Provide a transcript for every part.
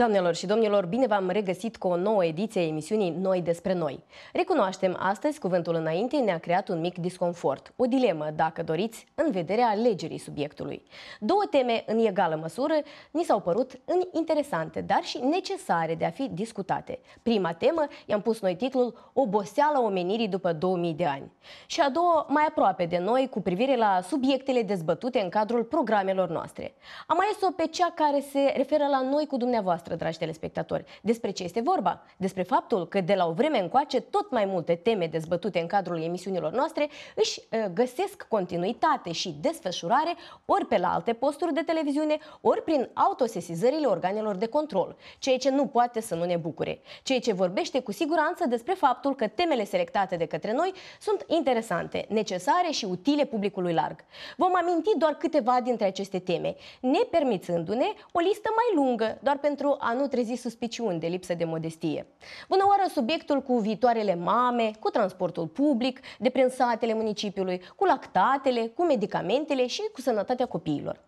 Doamnelor și domnilor, bine v-am regăsit cu o nouă ediție a emisiunii Noi despre noi. Recunoaștem, astăzi cuvântul înainte ne-a creat un mic disconfort, o dilemă, dacă doriți, în vederea alegerii subiectului. Două teme în egală măsură ni s-au părut interesante, dar și necesare de a fi discutate. Prima temă i-am pus noi titlul Oboseala omenirii după 2000 de ani. Și a doua mai aproape de noi cu privire la subiectele dezbătute în cadrul programelor noastre. Am ales-o pe cea care se referă la noi cu dumneavoastră dumneavoastră, dragi telespectatori. Despre ce este vorba? Despre faptul că de la o vreme încoace tot mai multe teme dezbătute în cadrul emisiunilor noastre își uh, găsesc continuitate și desfășurare ori pe la alte posturi de televiziune, ori prin autosesizările organelor de control, ceea ce nu poate să nu ne bucure. Ceea ce vorbește cu siguranță despre faptul că temele selectate de către noi sunt interesante, necesare și utile publicului larg. Vom aminti doar câteva dintre aceste teme, ne permițându-ne o listă mai lungă, doar pentru pentru a nu trezi suspiciuni de lipsă de modestie. Bună oară subiectul cu viitoarele mame, cu transportul public, de prin satele municipiului, cu lactatele, cu medicamentele și cu sănătatea copiilor.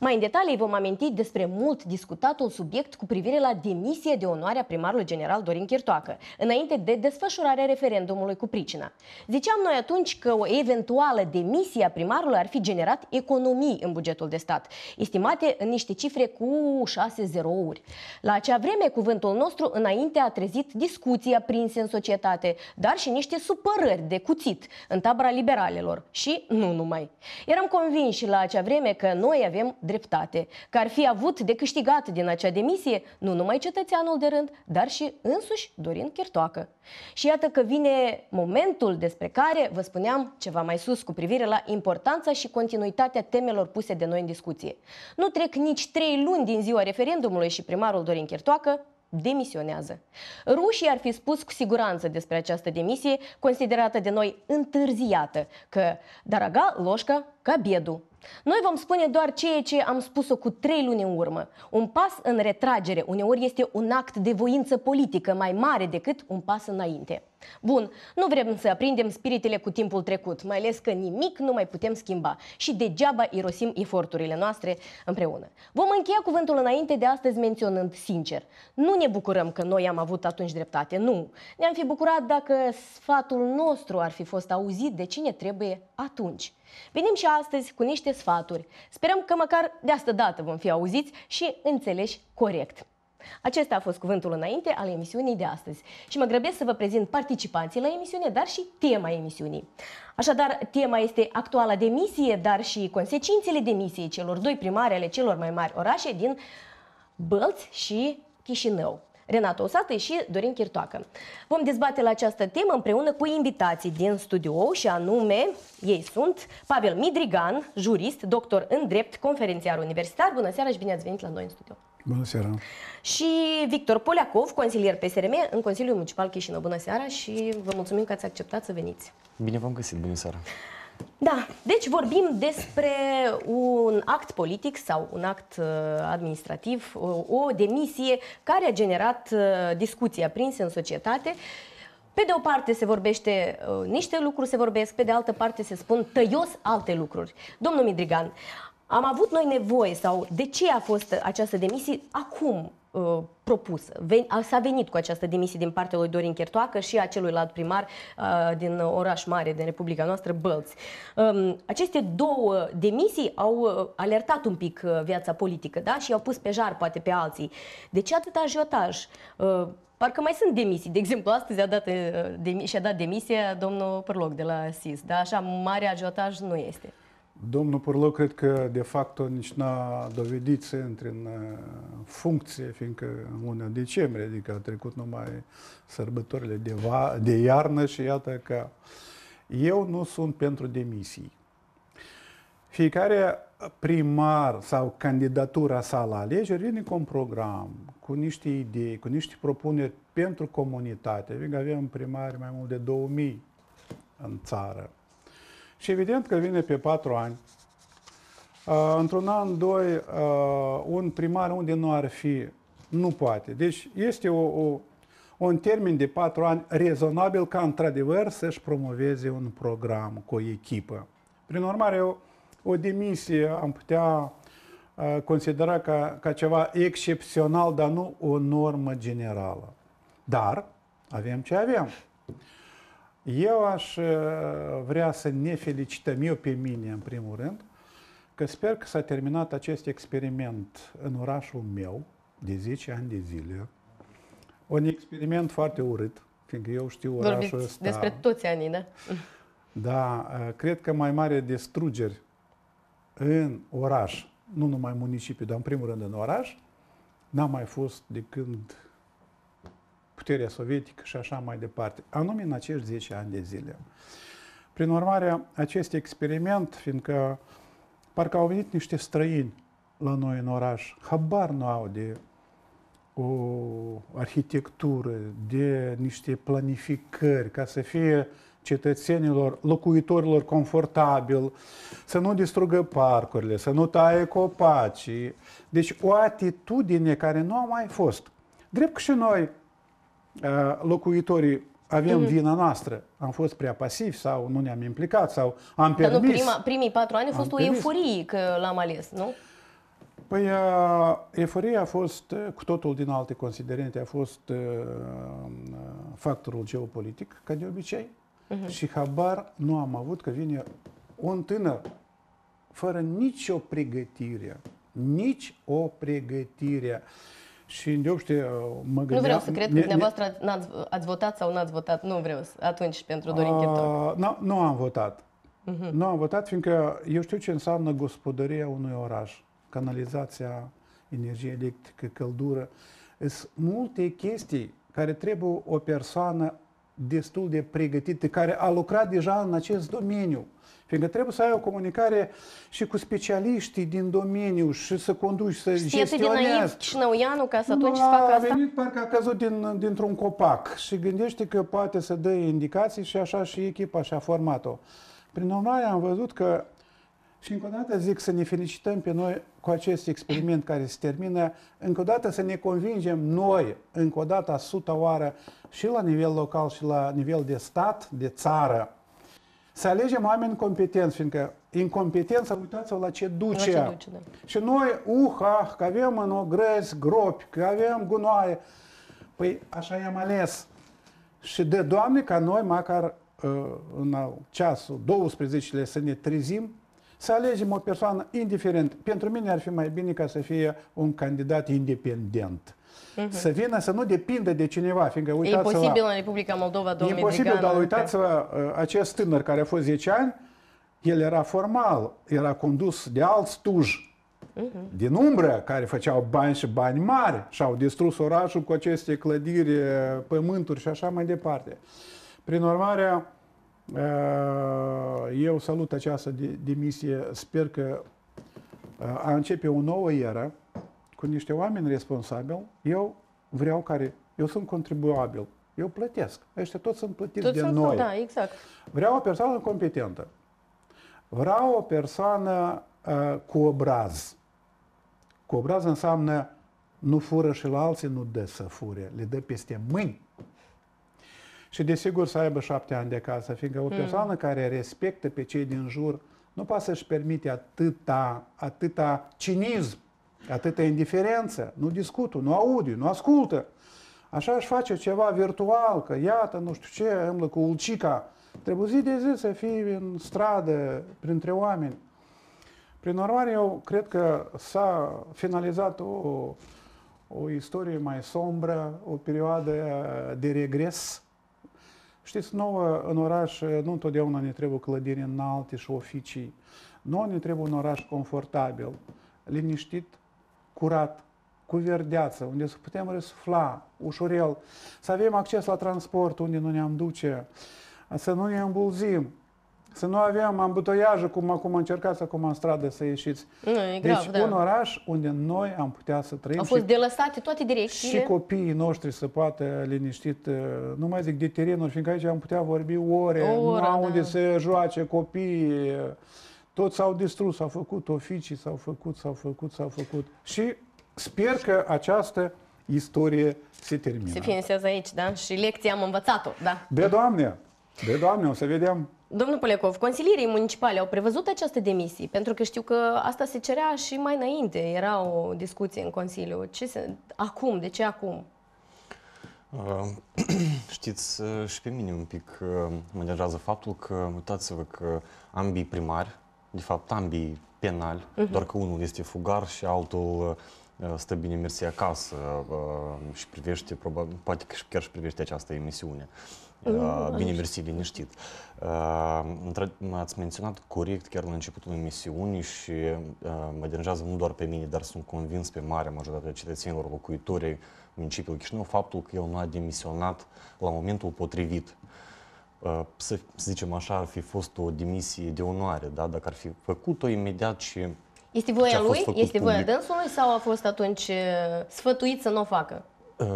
Mai în detalii vom aminti despre mult discutatul subiect cu privire la demisia de onoare a primarului general Dorin Chirtoacă, înainte de desfășurarea referendumului cu pricina. Ziceam noi atunci că o eventuală demisie a primarului ar fi generat economii în bugetul de stat, estimate în niște cifre cu 6 zerouri. La acea vreme, cuvântul nostru înainte a trezit discuții aprinse în societate, dar și niște supărări de cuțit în tabra liberalilor și nu numai. Eram convinși la acea vreme că noi avem dreptate, că ar fi avut de câștigat din acea demisie nu numai cetățeanul de rând, dar și însuși Dorin Chirtoacă. Și iată că vine momentul despre care vă spuneam ceva mai sus cu privire la importanța și continuitatea temelor puse de noi în discuție. Nu trec nici trei luni din ziua referendumului și primarul Dorin Chirtoacă demisionează. Rușii ar fi spus cu siguranță despre această demisie, considerată de noi întârziată, că Daraga Loșca ca biedu. Noi vom spune doar ceea ce am spus-o cu trei luni în urmă. Un pas în retragere uneori este un act de voință politică mai mare decât un pas înainte. Bun, nu vrem să aprindem spiritele cu timpul trecut, mai ales că nimic nu mai putem schimba și degeaba irosim eforturile noastre împreună. Vom încheia cuvântul înainte de astăzi menționând sincer. Nu ne bucurăm că noi am avut atunci dreptate, nu. Ne-am fi bucurat dacă sfatul nostru ar fi fost auzit de cine trebuie atunci. Venim și astăzi cu niște sfaturi. Sperăm că măcar de asta dată vom fi auziți și înțeleși corect. Acesta a fost cuvântul înainte al emisiunii de astăzi și mă grăbesc să vă prezint participanții la emisiune, dar și tema emisiunii. Așadar, tema este actuala demisie, dar și consecințele demisiei celor doi primari ale celor mai mari orașe din Bălți și Chișinău. Renata Osată și Dorin Chirtoacă. Vom dezbate la această temă împreună cu invitații din studio și anume, ei sunt Pavel Midrigan, jurist, doctor în drept, conferențiar universitar. Bună seara și bine ați venit la noi în studio. Bună seara! Și Victor Poliakov, consilier PSRM în Consiliul Municipal Chișinău. Bună seara și vă mulțumim că ați acceptat să veniți. Bine v-am găsit, bună seara! Da, deci vorbim despre un act politic sau un act uh, administrativ, o demisie care a generat uh, discuții aprinse în societate pe de o parte se vorbește uh, niște lucruri, se vorbesc, pe de altă parte se spun tăios alte lucruri. Domnul Midrigan, am avut noi nevoie sau de ce a fost această demisie acum uh, propusă? Ven, s-a venit cu această demisie din partea lui Dorin Chertoacă și a celuilalt primar uh, din oraș mare din Republica noastră, Bălți. Um, aceste două demisii au uh, alertat un pic uh, viața politică da? și au pus pe jar poate pe alții. De ce atât ajotaj? Uh, Parcă mai sunt demisii. De exemplu, astăzi a dat, uh, demi, și-a dat demisia domnul Părloc de la SIS. Dar așa mare ajotaj nu este. Domnul Purlău cred că de fapt nici n-a dovedit să intre în uh, funcție, fiindcă în luna decembrie, adică a trecut numai sărbătorile de, va, de iarnă și iată că eu nu sunt pentru demisii. Fiecare primar sau candidatura sa la alegeri vine cu un program, cu niște idei, cu niște propuneri pentru comunitate. Fiindcă avem primari mai mult de 2000 în țară. Și evident că vine pe patru ani. Uh, într-un an, doi, uh, un primar unde nu ar fi, nu poate. Deci este o, o, un termen de patru ani rezonabil ca într-adevăr să-și promoveze un program cu o echipă. Prin urmare, o, o demisie am putea considera ca, ca ceva excepțional, dar nu o normă generală. Dar avem ce avem. Eu aș vrea să ne felicităm eu pe mine, în primul rând, că sper că s-a terminat acest experiment în orașul meu, de 10 ani de zile. Un experiment foarte urât, fiindcă eu știu orașul Vorbiți ăsta. despre toți anii, da? Da, cred că mai mare distrugeri în oraș, nu numai municipiu, dar în primul rând în oraș, n-a mai fost de când puterea sovietică și așa mai departe, anume în acești 10 ani de zile. Prin urmare, acest experiment, fiindcă parcă au venit niște străini la noi în oraș, habar nu au de o arhitectură, de niște planificări, ca să fie cetățenilor, locuitorilor confortabil, să nu distrugă parcurile, să nu taie copacii. Deci o atitudine care nu a mai fost. Drept că și noi, locuitorii, avem mm-hmm. vina noastră. Am fost prea pasivi sau nu ne-am implicat sau am permis. Dar nu, prima, primii patru ani a fost o euforie că l-am ales, nu? Păi, euforia a fost cu totul din alte considerente, a fost factorul geopolitic, ca de obicei, uh-huh. și habar nu am avut că vine un tânăr fără nicio pregătire, nici o pregătire. Și de obște mă gândeam... Nu vreau să cred că dumneavoastră ne, ați votat sau n-ați votat, nu vreau atunci pentru Dorin Cheptor. Nu, nu am votat. Uh-huh. Nu am votat, fiindcă eu știu ce înseamnă gospodăria unui oraș canalizația, energie electrică, căldură. Sunt multe chestii care trebuie o persoană destul de pregătită, care a lucrat deja în acest domeniu. Fiindcă trebuie să ai o comunicare și cu specialiștii din domeniu și să conduci, să Știi gestionezi. Știi atât Șnăuianu ca să atunci facă asta? A venit parcă a căzut din, dintr-un copac și gândește că poate să dă indicații și așa și echipa și-a format-o. Prin urmare am văzut că și încă o dată zic să ne felicităm pe noi cu acest experiment care se termină, încă o dată să ne convingem noi, încă o dată, a sută oară, și la nivel local și la nivel de stat, de țară, să alegem oameni competenți, fiindcă incompetența, uitați-vă la ce duce. La ce duce da. Și noi, uh, ah, că avem în ogrăzi gropi, că avem gunoaie. Păi așa i-am ales. Și de Doamne ca noi, măcar uh, în ceasul 12 să ne trezim să alegem o persoană indiferent. Pentru mine ar fi mai bine ca să fie un candidat independent. Uh-huh. Să vină să nu depindă de cineva, fiindcă uitați-vă... E imposibil în Republica Moldova, domnule E imposibil, dar uitați-vă, uh, acest tânăr care a fost 10 ani, el era formal, era condus de alți tuji uh-huh. din umbră, care făceau bani și bani mari și au distrus orașul cu aceste clădiri, uh, pământuri și așa mai departe. Prin urmare, Uh, eu salut această demisie. Sper că uh, a începe o nouă eră cu niște oameni responsabili. Eu vreau care... Eu sunt contribuabil. Eu plătesc. Ăștia toți sunt plătiți toți de sunt, noi. Da, exact. Vreau o persoană competentă. Vreau o persoană uh, cu obraz. Cu obraz înseamnă nu fură și la alții nu dă să fure, le dă peste mâini și desigur să aibă șapte ani de casă, fiindcă o mm. persoană mm. care respectă pe cei din jur nu poate să-și permite atâta, atâta cinism, atâta indiferență, nu discută, nu aude, nu ascultă. Așa își face ceva virtual, că iată, nu știu ce, îmblă cu ulcica. Trebuie zi de zi să fii în stradă, printre oameni. Prin urmare, eu cred că s-a finalizat o, o istorie mai sombră, o perioadă de regres, Știți, nouă în oraș nu întotdeauna ne trebuie clădiri înalte și oficii. Nu ne trebuie un oraș confortabil, liniștit, curat, cu verdeață, unde să putem răsufla ușurel, să avem acces la transport unde nu ne-am duce, să nu ne îmbulzim, să nu avem ambutoiajă, cum acum încercați acum în stradă să ieșiți. Nu, e grav, deci da. un oraș unde noi am putea să trăim. Au fost și, delăsate toate direcțiile. Și copiii noștri să poată liniștit, uh, nu mai zic de terenuri, fiindcă aici am putea vorbi ore, o oră, nu da. unde să joace copiii. Toți s-au distrus, s-au făcut oficii, s-au făcut, s-au făcut, s-au făcut. Și sper că această istorie se termină. Se finisează aici, da? Și lecția am învățat-o, da. De Doamne! De Doamne, o să vedem Domnul Polecov, consilierii municipali au prevăzut această demisie, pentru că știu că asta se cerea și mai înainte, era o discuție în Consiliu. Ce se... Acum, de ce acum? Uh, știți, uh, și pe mine un pic uh, mă deranjează faptul că, uitați-vă că ambii primari, de fapt ambii penali, uh-huh. doar că unul este fugar și altul stă bine mersi acasă și privește, probabil, poate că chiar și privește această emisiune. Uh, bine mersi, liniștit. Ați menționat corect chiar la începutul emisiunii și mă deranjează nu doar pe mine, dar sunt convins pe marea majoritate a cetățenilor locuitorii municipiul Chișinău faptul că el nu a demisionat la momentul potrivit. Uh, să, să zicem așa, ar fi fost o demisie de onoare, da? dacă ar fi făcut-o imediat și Este voia lui? Este voia dânsului sau a fost atunci uh, sfătuit să nu o facă? Uh,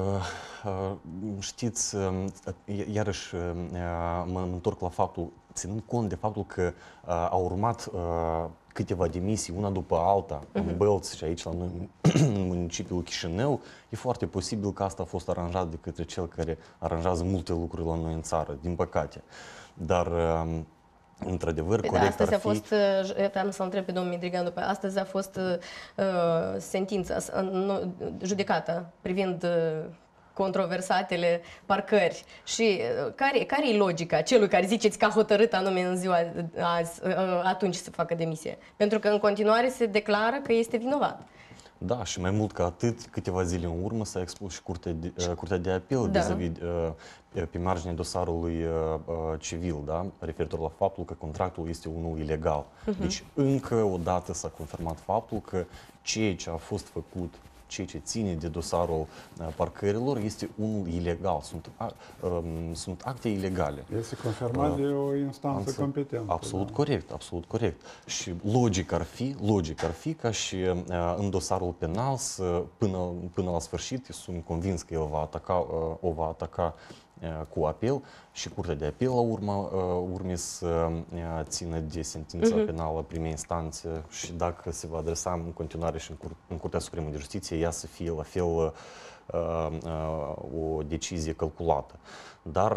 uh, știți, uh, iarăși uh, mă întorc la faptul, ținând cont de faptul că uh, a urmat uh, câteva demisii, una după alta, uh-huh. în mhm. Bălți și aici la noi, în municipiul Chișinău, e foarte posibil că asta a fost aranjat de către cel care aranjează multe lucruri la noi în țară, din păcate. Dar um, într-adevăr, păi corect da, astăzi a fost, vreau să întreb pe domnul Midrigan după, astăzi a fost uh, sentința, uh, judecata privind uh, controversatele parcări. Și uh, care, care e logica celui care ziceți că a hotărât anume în ziua azi, uh, uh, atunci să facă demisie? Pentru că în continuare se declară că este vinovat. Da, și mai mult ca atât, câteva zile în urmă s-a expus și Curtea de, uh, curtea de Apel da. vis-a-vis, uh, pe marginea dosarului uh, civil, da? referitor la faptul că contractul este unul ilegal. Uh-huh. Deci, încă o dată s-a confirmat faptul că ceea ce a fost făcut ceea ce ține de dosarul uh, parcărilor este unul ilegal. Sunt, um, sunt acte ilegale. Este confirmat uh, de o instanță Anță, competentă. Absolut da. corect, absolut corect. Și logic ar fi, logic ar fi ca și uh, în dosarul penal să, până, până la sfârșit, sunt convins că el va ataca, uh, o va ataca cu apel și Curtea de Apel la urmă urme să țină de sentința uh-huh. penală primei instanțe și dacă se va adresa în continuare și în, Cur- în Curtea Supremă de Justiție, ea să fie la fel o decizie calculată. Dar,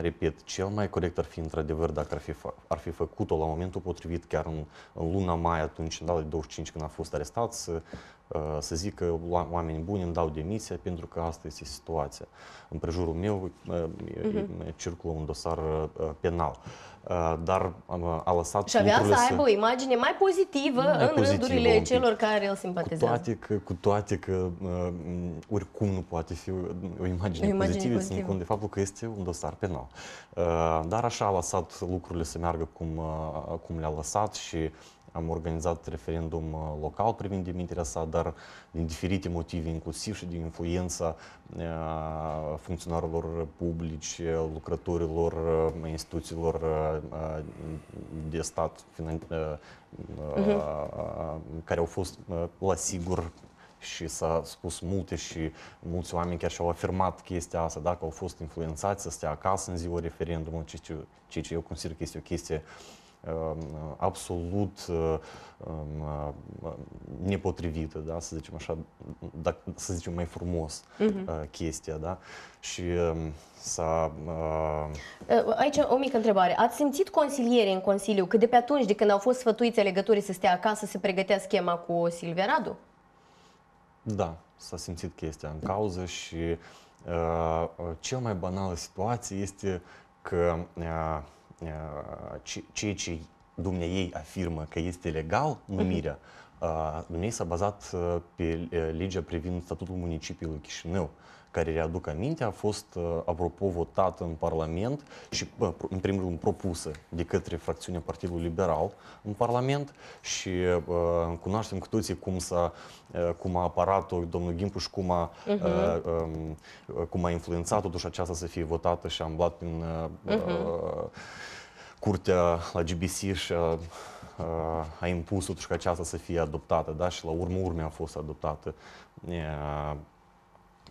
repet, cel mai corect ar fi într-adevăr dacă ar fi, ar fi făcut-o la momentul potrivit, chiar în, în luna mai, atunci, în data de 25, când a fost arestat, să Uh, să zic că oamenii buni îmi dau demisia pentru că asta este situația. În prejurul meu uh-huh. circulă un dosar uh, penal. Uh, dar a lăsat Și avea să aibă o imagine mai pozitivă mai în pozitivă, rândurile celor care îl simpatizează. Cu toate că, cu toate că oricum nu poate fi o imagine, o imagine pozitivă, ținând cont de faptul că este un dosar penal. Dar așa a lăsat lucrurile să meargă cum, cum le-a lăsat și am organizat referendum uh, local privind demiterea sa, dar din diferite motive, inclusiv și din influența uh, funcționarilor publici, lucrătorilor uh, instituțiilor de stat uh-huh. care au fost la sigur și s-a spus multe și mulți oameni chiar și-au afirmat chestia asta, dacă au fost influențați să stea acasă în ziua referendumului, ceea ce eu consider că este o chestie uh, Um, absolut uh, um, uh, nepotrivită, da? să zicem așa, dacă, să zicem mai frumos uh-huh. chestia, da? Și um, s-a... Aici o mică întrebare. Ați simțit consilierii în Consiliu că de pe atunci, de când au fost sfătuiți alegătorii să stea acasă, să pregătea schema cu Silvia Radu? Da, s-a simțit chestia în cauză și uh, cel mai banală situație este că uh, ceea ce dumneiei afirmă că este legal, numirea, uh-huh. dumnei s-a bazat pe legea privind statutul municipiului Chișinău care readuc aminte, a fost, apropo, votat în Parlament și, în primul rând, propusă de către fracțiunea Partidului Liberal în Parlament și uh, cunoaștem cu toții cum, s-a, uh, cum a apărat-o domnul Gimpuș și cum a, uh-huh. uh, um, cum a influențat totuși aceasta să fie votată și a îmblat prin uh, uh-huh. curtea la GBC și a, a impus totuși ca aceasta să fie adoptată, da? și la urmă urme a fost adoptată.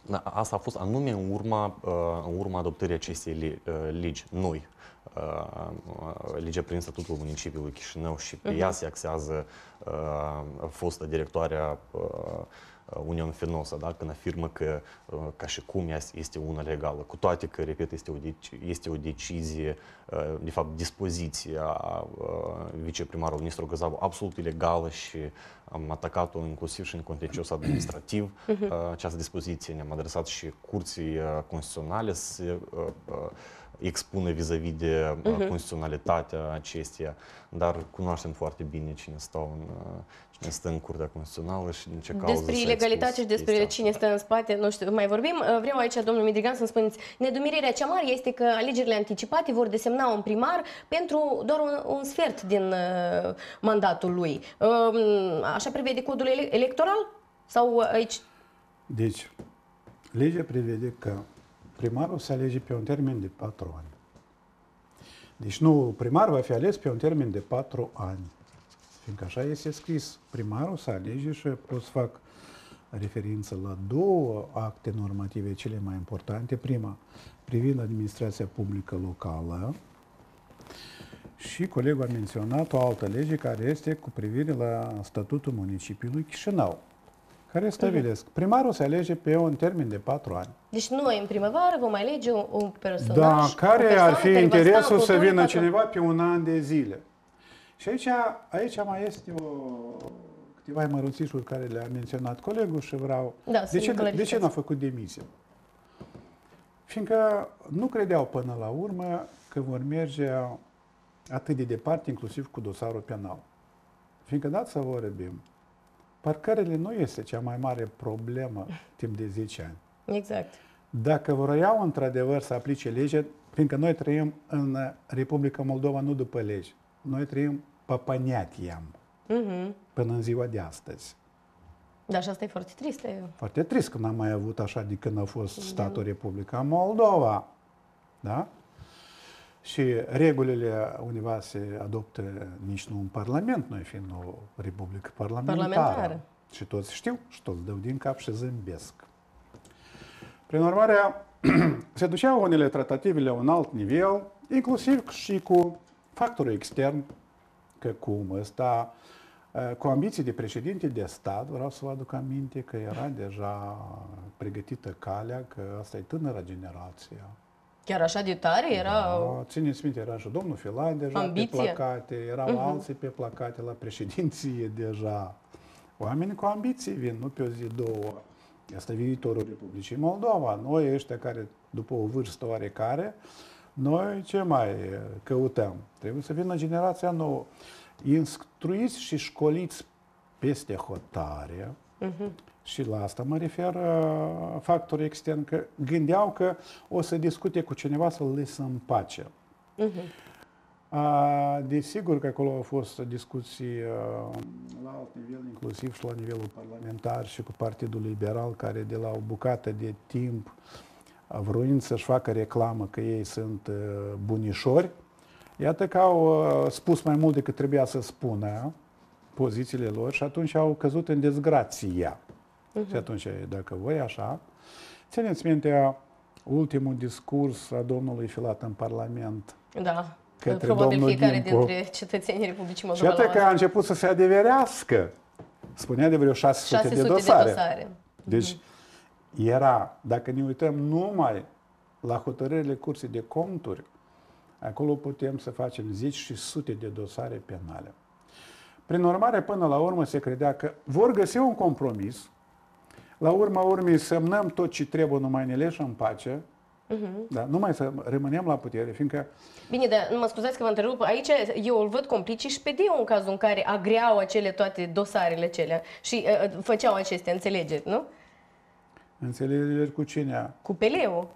Da, asta a fost anume în urma, uh, în urma adoptării acestei uh, legi noi. Uh, legea prin statutul municipiului Chișinău și pe uh-huh. ea se axează fosta directoarea Union Fenosa, da? când afirmă că ca și cum este una legală, cu toate că, repet, este o, deci, este o decizie, de fapt, dispoziție a viceprimarului Nistru Găzavu absolut ilegală și am atacat-o inclusiv și în contencios administrativ. Uh-huh. Această dispoziție ne-am adresat și curții constituționale să expună vis-a-vis de uh-huh. constituționalitatea acesteia, dar cunoaștem foarte bine cine stau în, cine stă în Curtea Constituțională și din ce cauză Despre ilegalitate și despre cine stă în spate, nu știu, mai vorbim. Vreau aici, domnul Midrigan, să-mi spuneți, nedumerirea cea mare este că alegerile anticipate vor desemna un primar pentru doar un, un sfert din uh, mandatul lui. Uh, așa prevede codul ele- electoral? Sau aici? Deci, legea prevede că primarul se alege pe un termen de patru ani. Deci nu, primarul va fi ales pe un termen de patru ani. Fiindcă așa este scris. Primarul se alege și pot să fac referință la două acte normative cele mai importante. Prima, privind administrația publică locală și colegul a menționat o altă lege care este cu privire la statutul municipiului Chișinău care stabilesc. Primarul se alege pe un termen de patru ani. Deci noi în primăvară vom alege un, un personaj, Da, care ar fi interesul să vină patru... cineva pe un an de zile. Și aici, aici mai este o, câteva mărunțișuri care le-a menționat colegul și vreau... Da, de, ce, de ce n-a făcut demisia? Fiindcă nu credeau până la urmă că vor merge atât de departe, inclusiv cu dosarul penal. Fiindcă, dați să vorbim, Parcările nu este cea mai mare problemă timp de 10 ani. Exact. Dacă vroiau într-adevăr să aplice legea, fiindcă noi trăim în Republica Moldova nu după legi, noi trăim păpăneatiam uh-huh. până în ziua de astăzi. Dar și asta e foarte trist. Foarte trist că n-am mai avut așa de când a fost statul da. Republica Moldova. Da? Și regulile undeva se adoptă nici nu în Parlament, noi fiind o republică parlamentară. parlamentară. Și toți știu și toți dau din cap și zâmbesc. Prin urmare, se duceau unele tratative la un alt nivel, inclusiv și cu factorul extern, că cum ăsta, cu ambiții de președinte de stat, vreau să vă aduc aminte că era deja pregătită calea, că asta e tânăra generație, Chiar așa de tare era... Da, țineți minte, era și domnul Filan deja ambiție. pe placate, erau uh-huh. alții pe placate la președinție deja. Oameni cu ambiții vin, nu pe o zi, două. Asta e viitorul Republicii Moldova. Noi ăștia care, după o vârstă oarecare, noi ce mai căutăm? Trebuie să vină generația nouă. Instruiți și școliți peste hotare, uh-huh. Și la asta mă refer uh, factorii extern, că gândeau că o să discute cu cineva să-l lăsă în pace. Uh-huh. Desigur că acolo au fost discuții uh, la alt nivel, inclusiv și la nivelul parlamentar și cu Partidul Liberal, care de la o bucată de timp vroind să-și facă reclamă că ei sunt uh, bunișori, iată că au spus mai mult decât trebuia să spună pozițiile lor și atunci au căzut în dezgrația. Uh-huh. Și atunci, dacă voi așa, țineți minte ultimul discurs a domnului Filat în Parlament. Da. Către Probabil domnul fiecare Dimpu. dintre cetățenii Republicii Moldova. Și atât că a început să se adeverească. Spunea de vreo 600, 600 de dosare. De dosare. Deci uh-huh. era, dacă ne uităm numai la hotărârile cursii de conturi, acolo putem să facem zeci și sute de dosare penale. Prin urmare, până la urmă se credea că vor găsi un compromis la urma urmei semnăm tot ce trebuie, numai ne leșă în pace, Uh-huh. Da, numai să rămânem la putere, fiindcă... Bine, dar mă scuzați că vă întrerup. Aici eu îl văd complicii și pe Dio în cazul în care agreau acele toate dosarele celea și uh, uh făceau aceste înțelegeri, nu? Înțelegeri cu cine? Cu Peleu.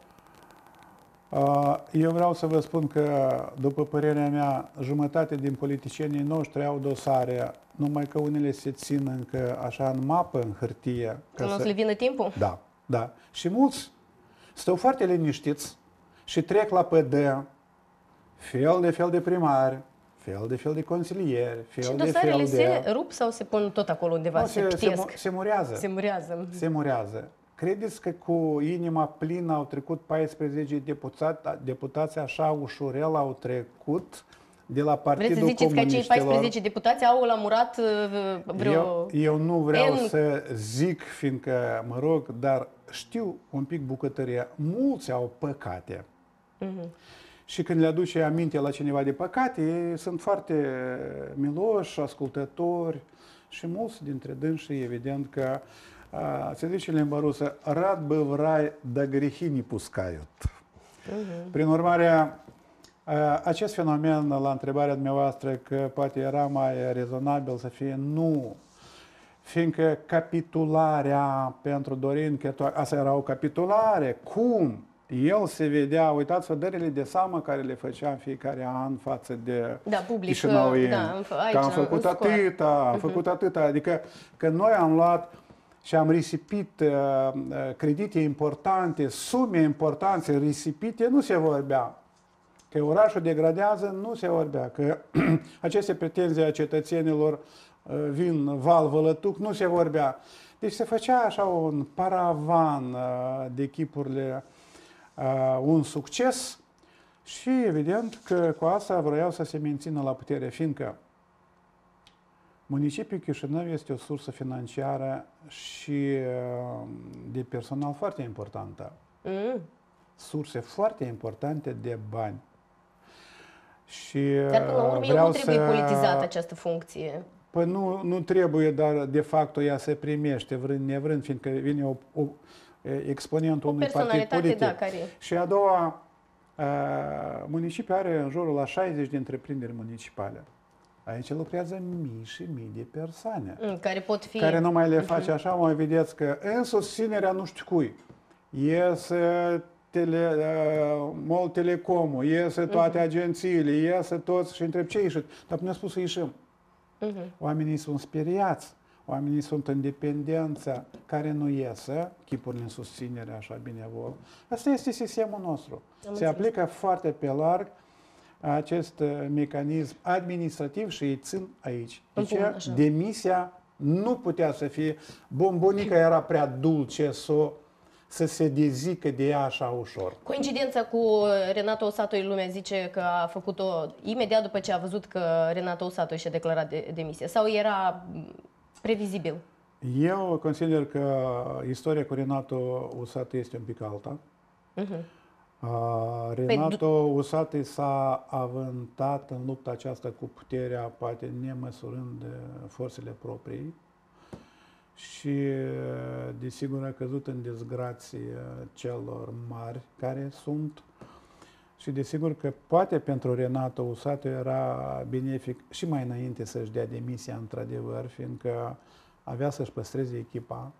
Eu vreau să vă spun că, după părerea mea, jumătate din politicienii noștri au dosare, numai că unele se țin încă așa în mapă, în hârtie. Că nu să le vină timpul? Da, da. Și mulți stau foarte liniștiți și trec la PD, fel de fel de primari, fel de fel de consilieri, fel și de fel de... se rup sau se pun tot acolo undeva, no, se, se, se, se murează. Se murează. Se murează. Credeți că cu inima plină au trecut 14 deputați, deputați așa ușurel au trecut de la Partidul Vreți să ziceți că cei 14 deputați au lamurat uh, vreo... Eu, eu nu vreau N- să zic, fiindcă, mă rog, dar știu un pic bucătăria. Mulți au păcate. Și când le aduce aminte la cineva de păcate, ei sunt foarte miloși, ascultători și mulți dintre dânsii, evident că a, se zice în limba rusă, rad bă в рай, да грехи не пускают. Prin urmare, a, acest fenomen, la întrebarea dumneavoastră, că poate era mai rezonabil să fie nu, fiindcă capitularea pentru Dorin Chetoac, asta era o capitulare, cum el se vedea, uitați-vă dările de seamă care le făcea în fiecare an față de Da, public, chișinăuieni. da, în- aici, că am în făcut scoar. atâta, am făcut atâta, adică că noi am luat și am risipit uh, uh, credite importante, sume importante risipite, nu se vorbea. Că orașul degradează, nu se vorbea. Că aceste pretenții a cetățenilor uh, vin val vălătuc, nu se vorbea. Deci se făcea așa un paravan uh, de echipurile, uh, un succes și evident că cu asta vreau să se mențină la putere, fiindcă Municipiul Chișinău este o sursă financiară și uh, de personal foarte importantă. Mm. Surse foarte importante de bani. Și Dar până la urmă, eu vreau nu trebuie să... politizată această funcție. Păi nu, nu trebuie, dar de fapt ea se primește vrând nevrând, fiindcă vine o, o exponentul unui partid personalitate, politic. da, care- Și a doua, uh, municipiul are în jurul la 60 de întreprinderi municipale. Aici lucrează mii și mii de persoane Mm, Care pot fi... care nu mai Mhm. le face așa, mai vedeți că în susținerea nu știu cui, iese tele, uh, MOL Telecomul, iese toate Mhm. agențiile, iese toți și întreb ce ieșit. Dar ne-a spus să ieșim. Mhm. Oamenii sunt speriați, oamenii sunt în dependență, care nu iese, chipurile în susținere așa bine vor. Asta este sistemul nostru. Se înțeles. aplică foarte pe larg acest uh, mecanism administrativ și îi țin aici. În Deci pumn, așa. demisia nu putea să fie, bombonica era prea dulce să, o- să se dezică de ea așa ușor. Coincidența cu Renato Osatoi, lumea zice că a făcut-o imediat după ce a văzut că Renato Osatoi și-a declarat de, demisia. Sau era m, previzibil? Eu consider că istoria cu Renato Usate este un pic alta. Mhm. Uh, Renato Usate s-a avântat în lupta aceasta cu puterea, poate nemăsurând uh, forțele proprii și, uh, desigur, a căzut în dezgrație celor mari care sunt. Și desigur că poate pentru Renato Usato era benefic și mai înainte să-și dea demisia, într-adevăr, fiindcă avea să-și păstreze echipa, a,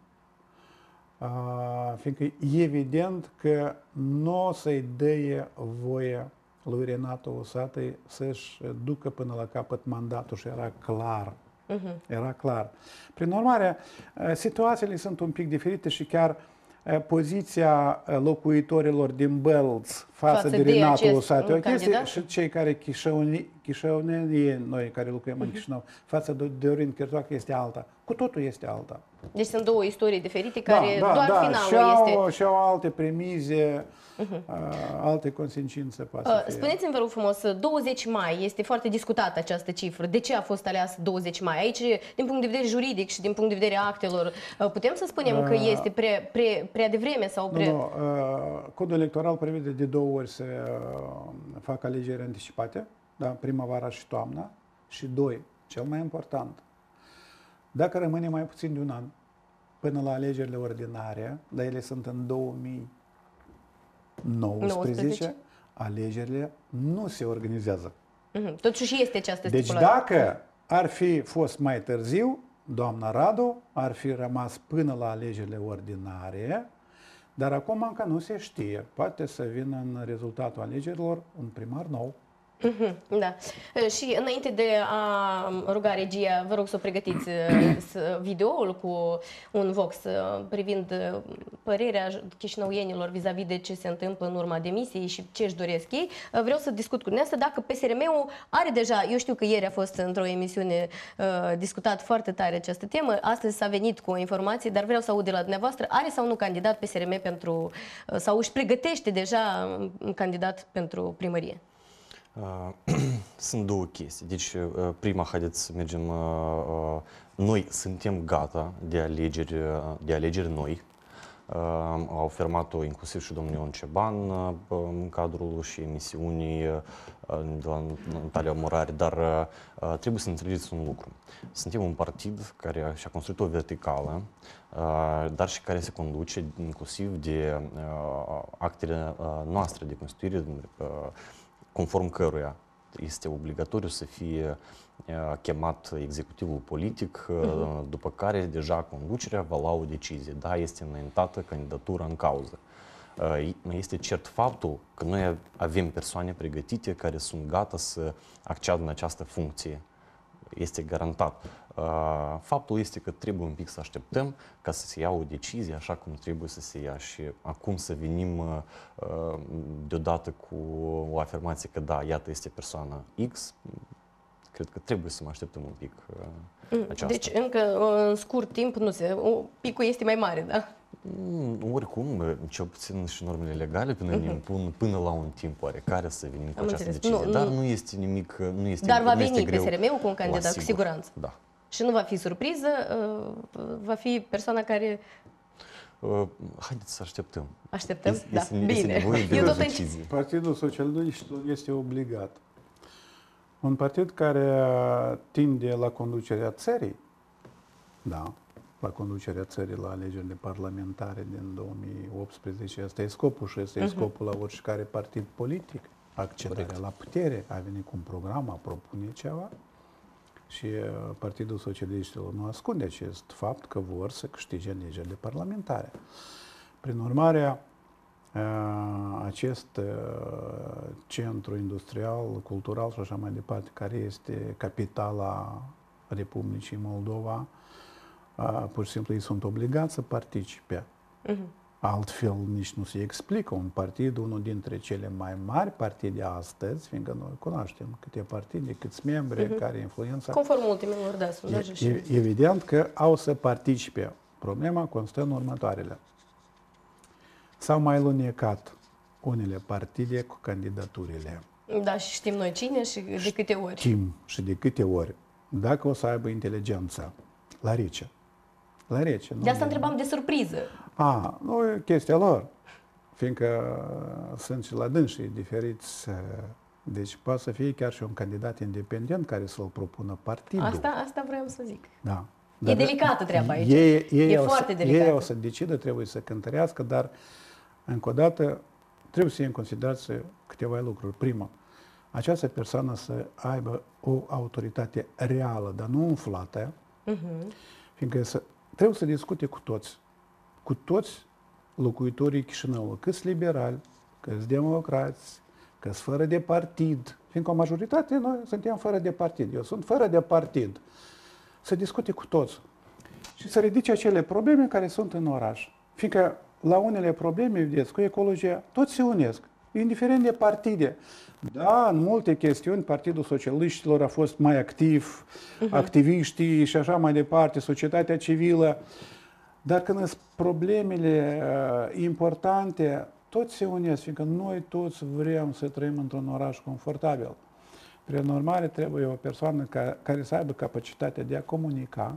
fiindcă e evident că nu o să-i dăie voie lui Renato Usatăi să-și ducă până la capăt mandatul și era clar. Era clar. Prin urmare, eh, situațiile sunt un pic diferite și chiar eh, poziția eh, locuitorilor din Bălț față, Față de de Renato acest Usatăi, o chestie, candidat? și cei care chișăuni, chișăuneni, noi care locuim Mhm. în Chișinău, față de Dorin Chertoac este alta. Cu totul este alta. Deci sunt două istorii diferite care doar și finalul au, este... și au alte premize, uh, alte consecințe poate Uh, să fie. Spuneți-mi, vă rog frumos, 20 mai este foarte discutată această cifră. De ce a fost aleas 20 mai? Aici, din punct de vedere juridic și din punct de vedere a actelor, uh, putem să spunem că este prea, prea, prea devreme sau Nu, prea... nu, uh, codul electoral prevede de două ori să uh, facă alegeri anticipate, da, primăvara și toamna, și doi, cel mai important, dacă rămâne mai puțin de un an până la alegerile ordinare, dar ele sunt în 2019, 19. alegerile nu se organizează. Mhm. Totuși este această Deci stipulare. dacă ar fi fost mai târziu, doamna Radu ar fi rămas până la alegerile ordinare, dar acum încă nu se știe. Poate să vină în rezultatul alegerilor un primar nou. Mhm, Da. Uh, Și înainte de a ruga regia, vă rog să o pregătiți uh, s- videoul cu un vox uh, privind uh, părerea chișinăuienilor vis-a-vis de ce se întâmplă în urma demisiei și ce își doresc ei. Uh, Vreau să discut cu dumneavoastră dacă PSRM-ul are deja, eu știu că ieri a fost într-o emisiune uh, discutat foarte tare această temă, astăzi s-a venit cu o informație, dar vreau să aud de la dumneavoastră, are sau nu candidat PSRM pentru, uh, sau își pregătește deja un candidat pentru primărie? Sunt două chestii. Deci, prima, haideți să mergem. Noi suntem gata de alegeri, de alegeri noi. Au afirmat-o inclusiv și domnul Ion Ceban în cadrul și emisiunii de la Natalia Murari, dar trebuie să înțelegeți un lucru. Suntem un partid care și-a construit o verticală, dar și care se conduce inclusiv de actele noastre de constituire, conform căruia este obligatoriu să fie chemat executivul politic, uh-huh. după care deja conducerea va lua o decizie. Da, este înaintată candidatura în cauză. Este cert faptul că noi avem persoane pregătite care sunt gata să acceadă în această funcție. Este garantat. Faptul este că trebuie un pic să așteptăm ca să se ia o decizie așa cum trebuie să se ia și acum să venim deodată cu o afirmație că da, iată este persoana X, cred că trebuie să mă așteptăm un pic mm, aceasta. Deci încă în scurt timp nu se, picul este mai mare, da? Mm, oricum, cel puțin și normele legale până uh-huh. ne impun până la un timp oarecare să venim cu Am această înțeles. decizie. Nu, Dar nu este nimic, nu este Dar va nu veni greu, PSRM-ul cu un candidat, cu siguranță. Da. Și nu va fi surpriză, uh, va fi persoana care Uh, haideți să așteptăm. Așteptăm? Este, da. este, Bine. este nevoie de Eu tot decizie. Partidul Socialist este obligat. Un partid care tinde la conducerea țării, da, la conducerea țării la alegerile parlamentare din 2018. Asta e scopul și asta uh-huh. e mhm. scopul la oricare partid politic. Accedarea Corect. la putere, a venit cu un program, a propune ceva și uh, Partidul Socialiștilor nu ascunde acest fapt că vor să câștige alegerile parlamentare. Prin urmare, uh, acest uh, centru industrial, cultural și așa mai departe, care este capitala Republicii Moldova, pur și simplu ei sunt obligați să participe. Uh-huh. Altfel nici nu se explică un partid, unul dintre cele mai mari partide astăzi, fiindcă noi cunoaștem câte partide, câți membri, uh-huh. care influența. Conform ultimelor, da, sondaje e, și... Evident că au să participe. Problema constă în următoarele. S-au mai lunecat unele partide cu candidaturile. Da, și știm noi cine și de câte ori. Știm și de câte ori. Dacă o să aibă inteligența la rece, la rece. De asta întrebam de surpriză. A, nu e chestia lor, fiindcă sunt și la dânsii diferiți. Deci poate să fie chiar și un candidat independent care să-l propună partidul. Asta, asta vreau să zic. Da. Dar e delicată treaba aici. Ei, ei e foarte să, delicată. Ei o să decidă, trebuie să cântărească, dar încă o dată trebuie să iei în considerație câteva lucruri. Prima, această persoană să aibă o autoritate reală, dar nu umflată, uh-huh. fiindcă să, trebuie să discute cu toți cu toți locuitorii Chișinăului, câți liberali, câți democrați, câți fără de partid, fiindcă o majoritate noi suntem fără de partid. Eu sunt fără de partid. Să discute cu toți și să ridice acele probleme care sunt în oraș. Fiindcă la unele probleme, vedeți, cu ecologia, toți se unesc, indiferent de partide. Da, în multe chestiuni, Partidul Socialiștilor a fost mai activ, uh-huh. activiștii și așa mai departe, societatea civilă. Dar când sunt problemele uh, importante, toți se unesc, fiindcă noi toți vrem să trăim într-un oraș confortabil. Prin urmare, trebuie o persoană care, care să aibă capacitatea de a comunica,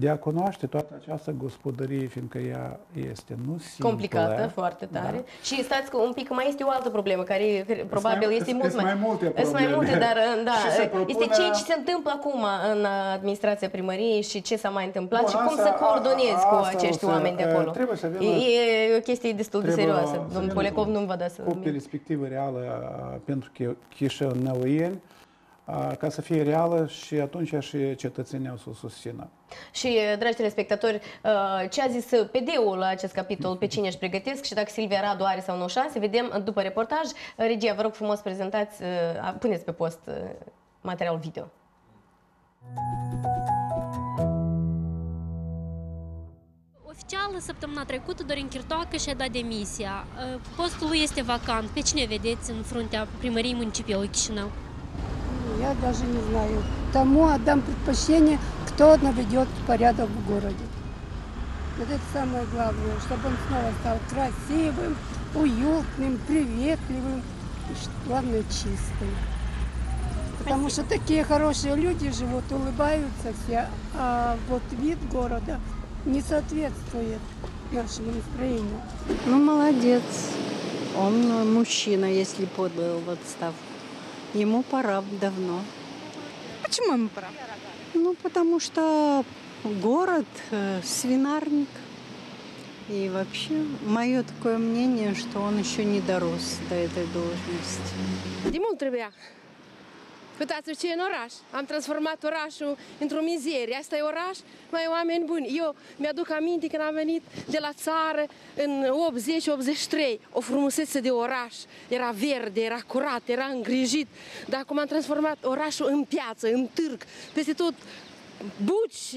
de a cunoaște toată această gospodărie, fiindcă ea este nu simplă. Complicată, foarte tare. Da. Și stați că un pic mai este o altă problemă, care probabil mai, este mult mai... mai multe probleme. mai multe, dar da, propune... este ceea ce se întâmplă acum în administrația primăriei și ce s-a mai întâmplat Bun, și cum asta, să coordonezi cu acești să, oameni de acolo. Trebuie să vină, e, e o chestie destul de serioasă. Domnul Polecov nu-mi va da să... Cu perspectivă reală pentru chișinăuieni, ca să fie reală și atunci și cetățenii o să o susțină. Și, dragi telespectatori, ce a zis PD-ul la acest capitol, pe cine își pregătesc și dacă Silvia Radu are sau nu șanse, vedem după reportaj. Regia, vă rog frumos prezentați, puneți pe post material video. Oficial, săptămâna trecută, Dorin Chirtoacă și-a dat demisia. Postul lui este vacant. Pe cine vedeți în fruntea primăriei municipiului Chișinău? Я даже не знаю. Тому отдам предпочтение, кто наведет порядок в городе. Вот это самое главное, чтобы он снова стал красивым, уютным, приветливым. И главное, чистый. Потому что такие хорошие люди живут, улыбаются все, а вот вид города не соответствует нашему настроению. Ну, молодец. Он мужчина, если подал в отставку. Ему пора давно. Почему ему пора? Ну, потому что город э, свинарник. И вообще, mое такое мнение, что он еще не дорос до этой должности. De mult trebuia. Uitați ce e în oraș. Am transformat orașul într-o mizerie. Asta e oraș, mai e oameni buni. Eu mi-aduc aminte când am venit de la țară în 80-83. O frumusețe de oraș. Era verde, era curat, era îngrijit. Dar acum am transformat orașul în piață, în târg, peste tot buci,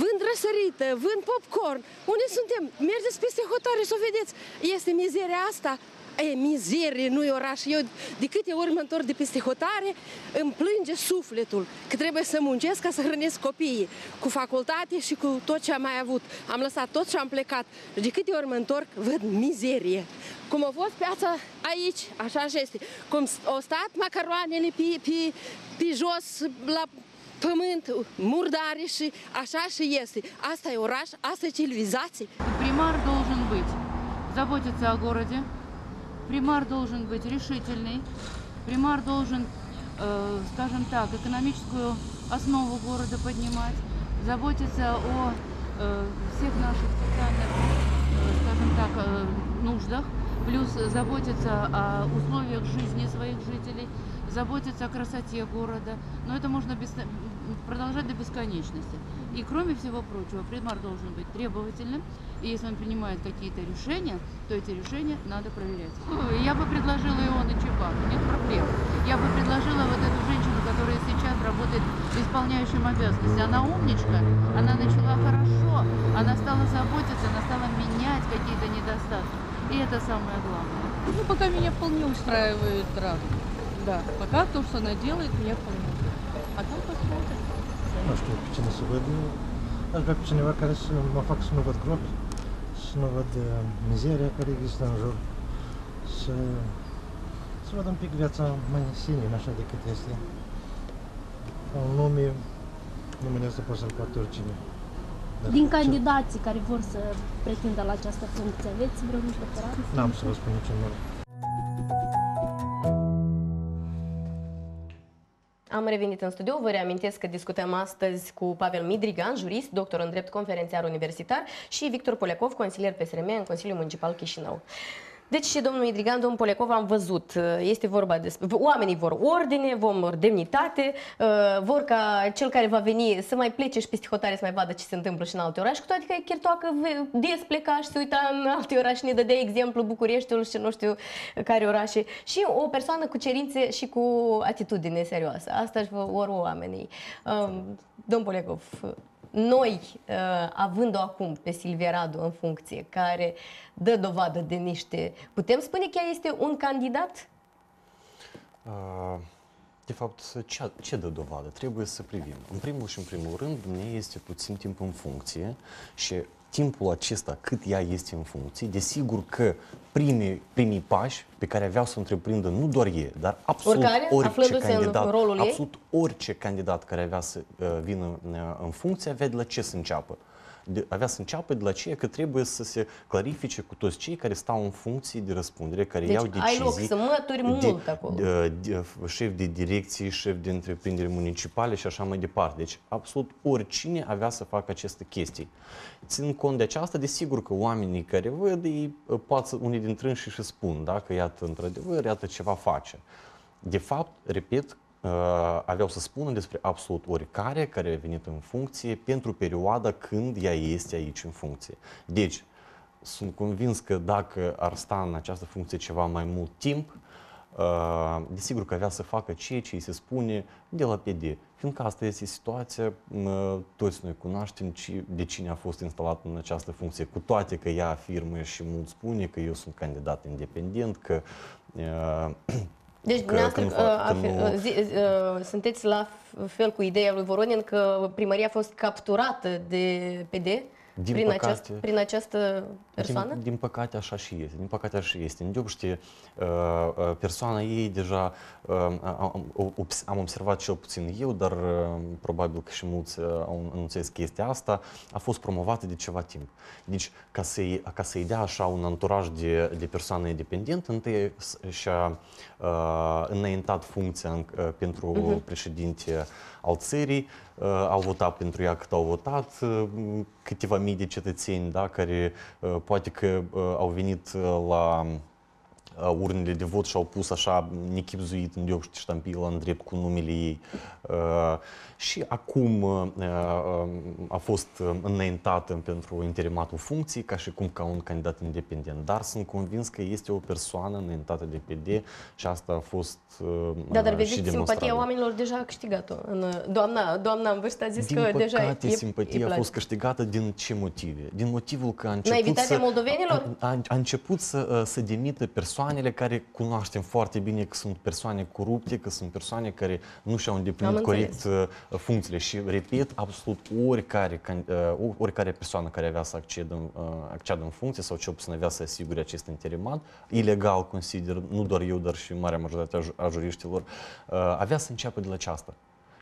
vând răsărită, vând popcorn. Unde suntem? Mergeți peste hotare să o vedeți. Este mizeria asta E mizerie, nu e oraș. Eu de câte ori mă întorc de peste hotare, îmi plânge sufletul că trebuie să muncesc ca să hrănesc copiii cu facultate și cu tot ce am mai avut. Am lăsat tot și am plecat. De câte ori mă întorc, văd mizerie. Cum a fost piața aici, așa și este. Cum au stat macaroanele pe, pe, pe jos la pământ, murdare și așa și este. Asta e oraș, asta e civilizație. Примар должен быть заботиться о городе, примар должен быть решительный, примар должен, э, скажем так, экономическую основу города поднимать, заботиться о э, всех наших социальных, э, скажем так, э, нуждах, плюс заботиться о условиях жизни своих жителей, заботиться о красоте города. Но это можно бес- продолжать до бесконечности. И кроме всего прочего, примар должен быть требовательным, и если он принимает какие-то решения, то эти решения надо проверять. Я бы предложила Ионы Чебану, нет проблем. Я бы предложила вот эту женщину, которая сейчас работает исполняющим обязанности. Она умничка, она начала хорошо, она стала заботиться, она стала менять какие-то недостатки. И это самое главное. Ну, пока меня вполне устраивает Раду. Да, пока то, что она делает, меня вполне. nu știu pe cine să văd, aș vrea pe cineva care să mă fac să nu văd gropi, să nu văd uh, mizeria care există în jur, să, să văd un pic viața mai senin așa decât este. Un nume, numele ăsta poate să-l poate oricine. Dar Din candidații ce... care vor să pretindă la această funcție, aveți vreun preferat? N-am să vă spun niciun nume. Am revenit în studio. Vă reamintesc că discutăm astăzi cu Pavel Midrigan, jurist, doctor în drept conferențiar universitar și Victor Polecov, consilier PSRM în Consiliul Municipal Chișinău. Deci, domnul Midrigan, domnul Polecov, am văzut, este vorba despre... Oamenii vor ordine, vor demnitate, vor ca cel care va veni să mai plece și peste hotare să mai vadă ce se întâmplă și în alte orașe, cu toate că Chertoacă des pleca și se uita în alte orașe, ne dădea exemplu Bucureștiul și nu știu care orașe. Și o persoană cu cerințe și cu atitudine serioasă. Asta își vor oamenii. Um, domn Polecov, noi, uh, având-o acum pe Silvia Radu în funcție, care dă dovadă de niște... Putem spune că ea este un candidat? Uh, De fapt, ce, ce dă dovadă? Trebuie să privim. În primul și în primul rând, dumneavoastră este puțin timp în funcție și timpul acesta, cât ea este în funcție, desigur că primii, primii pași pe care aveau să întreprindă nu doar ei, dar absolut Oricare, orice aflându-se în candidat, rolul ei? absolut orice candidat care avea să uh, vină uh, în funcție, avea de la ce să înceapă. De, avea să înceapă de la ceea că trebuie să se clarifice cu toți cei care stau în funcție de răspundere, care Deci iau ai decizii. loc să mături mult acolo. De, de, șef de direcții, șef de întreprinderi municipale și așa mai departe. Deci absolut oricine avea să facă aceste chestii. Ținând cont de aceasta, desigur că oamenii care văd, ei uh, pot să, unii dintre ei și spun, da, că iată, într-adevăr, iată ceva face. De fapt, repet, uh, aveau să spună despre absolut oricare care a venit în funcție pentru perioada când ea este aici în funcție. Deci, sunt convins că dacă ar sta în această funcție ceva mai mult timp, uh, desigur că avea să facă ceea ce îi se spune de la PD. Fiindcă asta este situația, uh, toți noi cunoaștem ci- de cine a fost instalat în această funcție, cu toate că ea afirmă și mult spune că eu sunt candidat independent, că uh, Deci, că- dumneavoastră, că nu fac- uh, că afi- nu- uh, zi, uh, sunteți la f- fel cu ideea lui Voronin că primăria a fost capturată de PD? Din prin, păcate, aceast, prin această persoană? Din, din păcate așa și este. Din păcate așa și este. În știe, uh, uh, persoana ei deja uh, am, am observat cel puțin eu, dar probabil că și mulți au înțeles chestia asta, a fost promovată de ceva timp. Deci, ca să-i, ca să-i dea așa un anturaj de, de persoană independentă, întâi și-a uh, înaintat funcția uh, pentru uh-huh. președinte al țării, uh, au votat pentru ea cât au votat, uh, câteva mii de cetățeni da, care uh, poate că au venit la urnele de vot și au pus așa nechipzuit în și ștampilă în drept cu numele ei. Și acum a fost înaintată pentru interimatul funcției ca și cum ca un candidat independent. Dar sunt convins că este o persoană înaintată de PD și asta a fost Da, dar vedeți, simpatia oamenilor deja a câștigat-o. Doamna, doamna în vârstă a zis din că păcate, deja e, simpatia e a fost câștigată din ce motive? Din motivul că a început Naivitatea să, moldovenilor? A, a, a început să, să demită persoane persoanele care cunoaștem foarte bine că sunt persoane corupte, că sunt persoane care nu și-au îndeplinit corect uh, funcțiile. Și, repet, absolut oricare, uh, oricare persoană care avea să accedă, uh, accedă în funcție sau cel puțin avea să asigure acest interimat, ilegal consider, nu doar eu, dar și marea majoritate a juriștilor, avea să înceapă de la aceasta.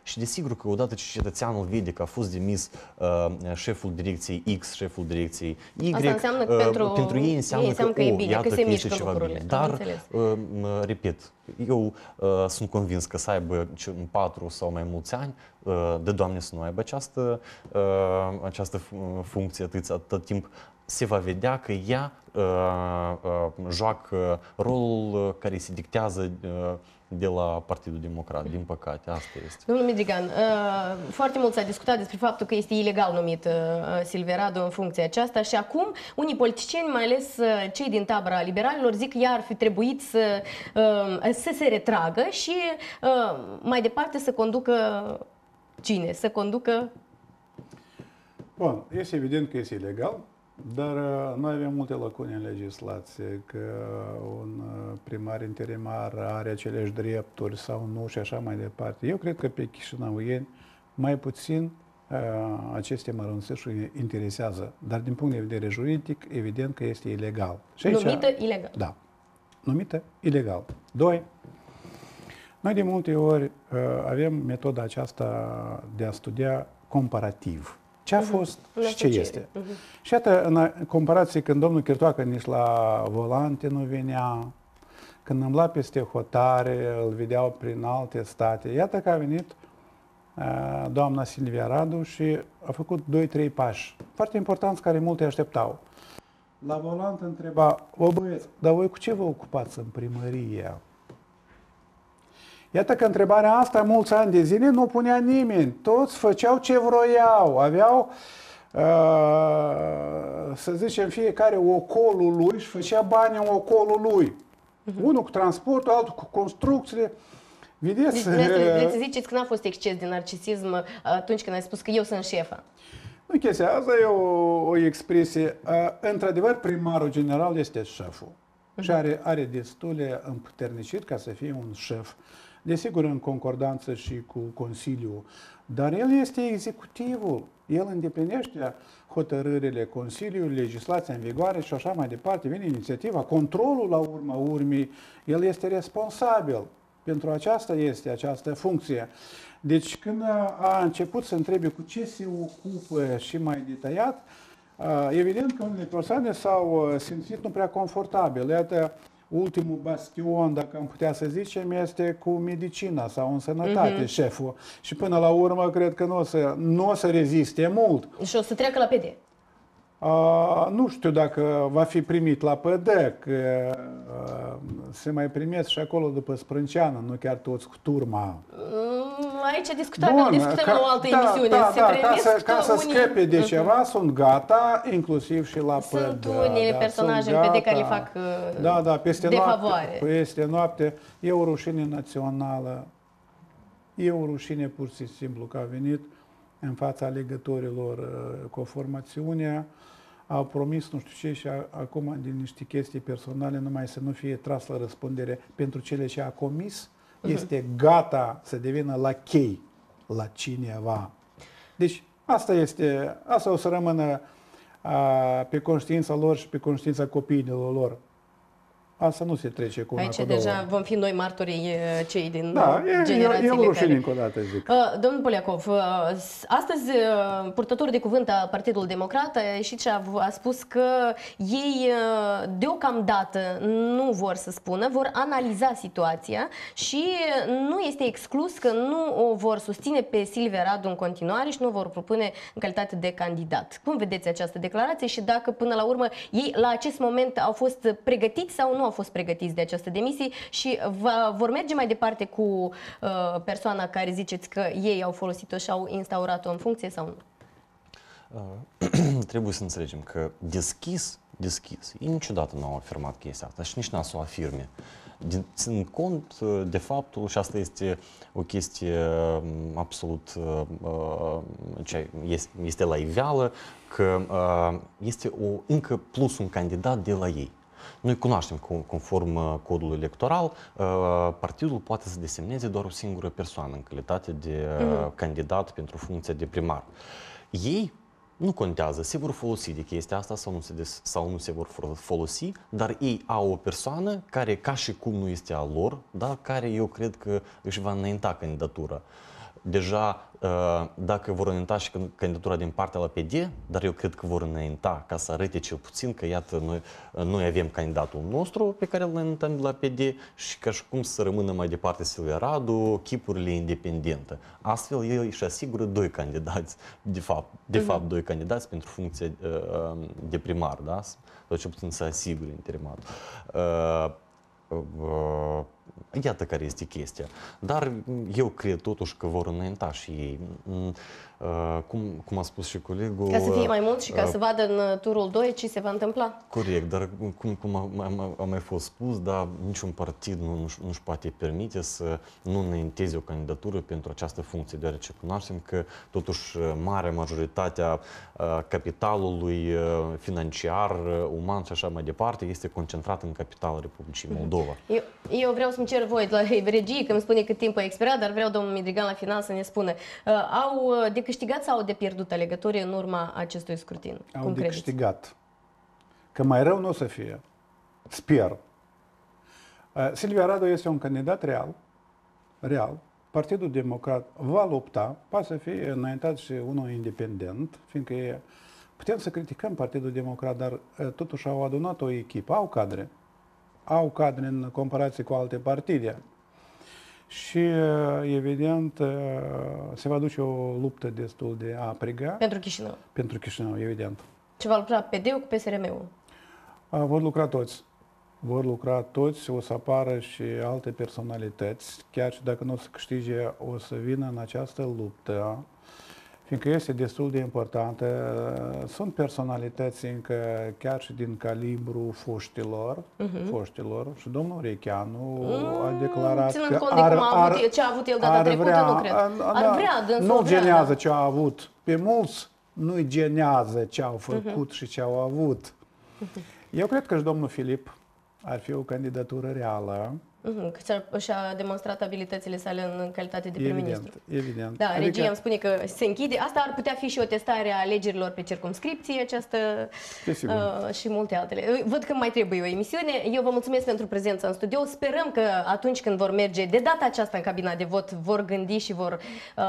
Și desigur că odată ce cetățeanul vede că a fost demis uh, șeful direcției X, șeful direcției Y, Asta înseamnă că uh, pentru, pentru ei înseamnă, ei înseamnă că, că, că, e bine, iată că se că mișcă ceva lucrurile. bine. Dar, uh, repet, eu uh, sunt convins că să aibă în patru sau mai mulți ani, uh, de Doamne să nu aibă această, uh, această funcție atât, atât timp, se va vedea că ea uh, uh, joacă rolul uh, care se dictează uh, de la Partidul Democrat, din păcate, asta este. Domnul Midrigan, uh, foarte mult s-a discutat despre faptul că este ilegal numit uh, Silverado în funcția aceasta și acum unii politicieni, mai ales uh, cei din tabăra liberalilor, zic că ea ar fi trebuit să, să se retragă și mai departe să conducă cine? Să conducă... Bun, este evident că este ilegal, dar uh, noi avem multe lacune în legislație, că un uh, primar interimar are aceleași drepturi sau nu și așa mai departe. Eu cred că pe chișinăuieni mai puțin uh, aceste mărunțișuri interesează, dar din punct de vedere juridic, evident că este ilegal. Și aici, Numită ilegal. Da. Numită ilegal. Doi, noi de multe ori avem metoda aceasta de a studia comparativ. Ce a uh-huh. fost uh-huh. și ce este. Uh-huh. Și iată, în comparație, când domnul Chirtoacă nici la volante nu venea, când am luat peste hotare, îl vedeau prin alte state, iată că a venit uh, doamna Silvia Radu și a făcut 2-3 pași foarte importanți care multe așteptau. La volant întreba, o băieți, dar voi cu ce vă ocupați în primărie? Iată că întrebarea asta mulți ani de zile nu punea nimeni. Toți făceau ce vroiau, aveau, uh, să zicem, fiecare ocolul lui și făcea bani în ocolul lui. Uh-huh. Unul cu transportul, altul cu construcțiile. Vedeți? Deci, vreți să ziceți că n-a fost exces de narcisism atunci când ai spus că eu sunt șefa. Nu chestia, asta e o, o expresie. Într-adevăr, primarul general este șeful. Uh-huh. Și are, are destule împuternicit ca să fie un șef desigur în concordanță și cu Consiliul, dar el este executivul. El îndeplinește hotărârile Consiliului, legislația în vigoare și așa mai departe. Vine inițiativa, controlul la urma urmii, el este responsabil. Pentru aceasta este această funcție. Deci când a început să întrebe cu ce se ocupă și mai detaliat, evident că unele persoane s-au simțit nu prea confortabil. Iată, ultimul bastion, dacă am putea să zicem, este cu medicina sau în sănătate, mm-hmm. șeful. Și până la urmă, cred că nu o să, nu o să reziste mult. Și o să treacă la PD. A, nu știu dacă va fi primit la PD, că a, se mai primesc și acolo după sprânceană, nu chiar toți cu turma. Mm, aici discutăm, Bun, discutăm ca, la o altă da, emisiune. Da, se da, ca să, ca să unii... scape de uh-huh. ceva, sunt gata, inclusiv și la sunt PD. Sunt unele da, personaje în PD care le fac da, da, peste de noapte, favoare. Peste noapte e o rușine națională, e o rușine pur și simplu că a venit în fața alegătorilor cu o formațiune, au promis nu știu ce și a, acum din niște chestii personale numai să nu fie tras la răspundere pentru cele ce a comis, uh-huh. Este gata să devină la chei la cineva. Deci asta este, asta o să rămână a, pe conștiința lor și pe conștiința copiilor lor. Asta nu se trece cu una Aici cu deja două. vom fi noi martorii uh, cei din Da, uh, e, e, generațiile e o rușine care... încă o dată, zic. Uh, Domnul Poliakov, uh, s- astăzi uh, purtătorul de cuvânt a Partidului Democrat a ieșit și a, a spus că ei uh, deocamdată nu vor să spună, vor analiza situația și nu este exclus că nu o vor susține pe Silvia Radu în continuare și nu o vor propune în calitate de candidat. Cum vedeți această declarație și dacă până la urmă ei la acest moment au fost pregătiți sau nu au fost pregătiți de această demisie și va, vor merge mai departe cu uh, persoana care ziceți că ei au folosit-o și au instaurat-o în funcție sau nu? Uh, trebuie să înțelegem că deschis, deschis, ei niciodată nu au afirmat chestia asta și nici n-a să o afirme. Din, țin cont uh, de faptul, și asta este o chestie um, absolut, uh, uh, ce este, este la iveală, că uh, este o, încă plus un candidat de la ei. Noi cunoaștem că conform uh, codului electoral, uh, partidul poate să desemneze doar o singură persoană în calitate de uh, Mhm. candidat pentru funcția de primar. Ei nu contează, se vor folosi de chestia asta sau nu se, des, sau nu se vor fo- folosi, dar ei au o persoană care ca și cum nu este a lor, dar care eu cred că își va înainta candidatura. Deja, uh, dacă vor înainta și can- candidatura din partea la PD, dar eu cred că vor înainta ca să arăte cel puțin că, iată, noi, noi avem candidatul nostru pe care îl înaintăm de la PD și ca și cum să rămână mai departe Silvia Radu, chipurile independente. Astfel, ei își asigură doi candidați, de fapt, de Mhm. fapt doi candidați pentru funcția uh, de primar, da? Sau cel puțin să asigure interimar. Uh, uh, Iată care este chestia. Dar eu cred totuși că vor înainta și ei. Mm, uh, Cum, cum a spus și colegul... Ca să fie mai mult și ca uh, să vadă în turul 2 ce se va întâmpla. Corect, dar cum, cum a, a, a mai fost spus, da, niciun partid nu, nu-și, nu-și poate permite să nu înainteze o candidatură pentru această funcție, deoarece cunoaștem că totuși marea majoritatea uh, capitalului uh, financiar, uh, uman și așa mai departe este concentrat în capitalul Republicii Moldova. Eu, eu vreau să-mi cer voi de la regie, că îmi spune cât timp a expirat, dar vreau domnul Midrigan la final să ne spună. Uh, au uh, de câștigat sau au de pierdut alegătorii în urma acestui scrutin? Au Cum de credeți? câștigat. Că mai rău nu o să fie. Sper. Uh, Silvia Radu este un candidat real. Real. Partidul Democrat va lupta, poate să fie înaintat și unul independent, fiindcă e, putem să criticăm Partidul Democrat, dar uh, totuși au adunat o echipă, au cadre. Au cadre în comparație cu alte partide. Și, uh, evident, uh, se va duce o luptă destul de aprigă. Pentru Chișinău. Pentru Chișinău, evident. Ce va lucra PD-ul cu PSRM-ul? A, Vor lucra toți. Vor lucra toți, o să apară și alte personalități, chiar și dacă nu o să câștige, o să vină în această luptă, fiindcă este destul de importantă. Sunt personalități încă chiar și din calibru foștilor, Mhm. foștilor și domnul Recheanu a Mm, declarat ținând că cont de cum a avut el- ce a avut el data ar trecută, vrea, nu cred. a- Ar da, vrea, dânsul Nu vrea, genează da. ce a avut. Pe mulți nu-i genează ce au făcut Mhm. și ce au avut. Eu cred că și domnul Filip ar fi o candidatură reală. Mhm, că și-a- și-a demonstrat abilitățile sale în calitate de prim-ministru. Evident, evident. Da, adică... regia îmi spune că se închide. Asta ar putea fi și o testare a alegerilor pe circumscripție, această Desigur. uh, și multe altele. Văd că mai trebuie o emisiune. Eu vă mulțumesc pentru prezența în studio. Sperăm că atunci când vor merge de data aceasta în cabina de vot, vor gândi și vor uh,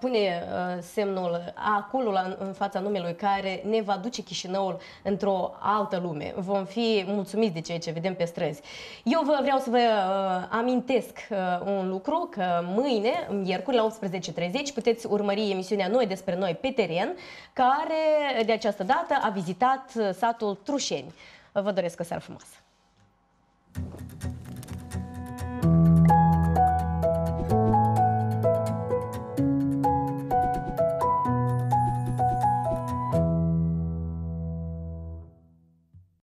pune uh, semnul acolo la, în fața numelui care ne va duce Chișinăul într-o altă lume. Vom fi mulțumiți de ceea ce vedem pe străzi. Eu vă vreau să vă uh, Uh, amintesc uh, un lucru că mâine, miercuri, la 18.30, puteți urmări emisiunea Noi despre noi pe teren, care de această dată a vizitat uh, satul Trușeni. Vă doresc o seară frumoasă!